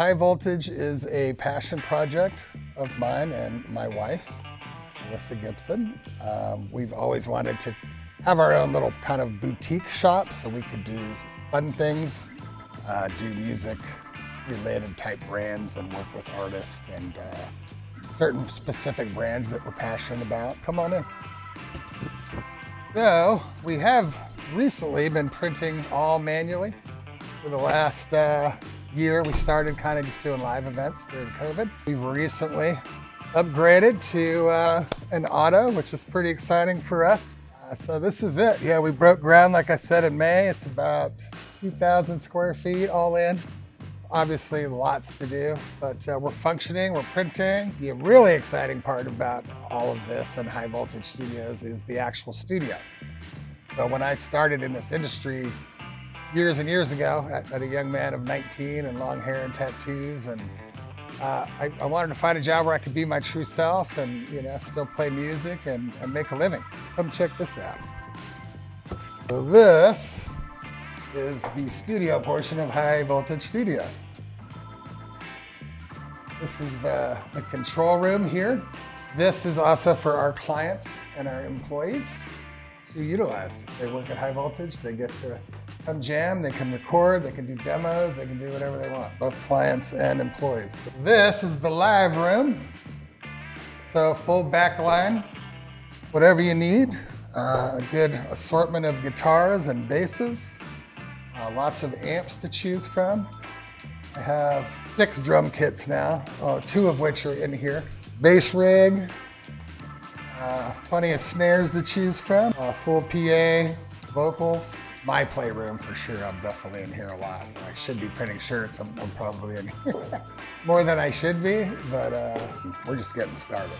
High Voltage is a passion project of mine and my wife's, Alyssa Gibson. Um, we've always wanted to have our own little kind of boutique shop so we could do fun things, uh, do music related type brands and work with artists and uh, certain specific brands that we're passionate about. Come on in. So we have recently been printing all manually. For the last uh, year, we started kind of just doing live events during COVID. We've recently upgraded to uh, an auto, which is pretty exciting for us. Uh, so this is it. Yeah, we broke ground, like I said, in May. It's about 2,000 square feet all in. Obviously lots to do, but uh, we're functioning, we're printing. The really exciting part about all of this and High Voltage Studios is the actual studio. So when I started in this industry years and years ago, at, at a young man of 19 and long hair and tattoos, and uh, I, I, wanted to find a job where I could be my true self and you know still play music and, and make a living. Come check this out. So this is the studio portion of High Voltage Studios. This is the, the control room here. This is also for our clients and our employees to utilize. They work at high voltage, they get to come jam, they can record, they can do demos, they can do whatever they want, both clients and employees. This is the live room. So full back line, whatever you need. Uh, a good assortment of guitars and basses. Uh, lots of amps to choose from. I have six drum kits now, uh, two of which are in here. Bass rig, uh, plenty of snares to choose from, uh, full PA, vocals. My playroom for sure, I'm definitely in here a lot. I should be printing shirts, I'm, I'm probably in here more than I should be, but uh, we're just getting started.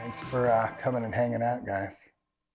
Thanks for uh, coming and hanging out, guys.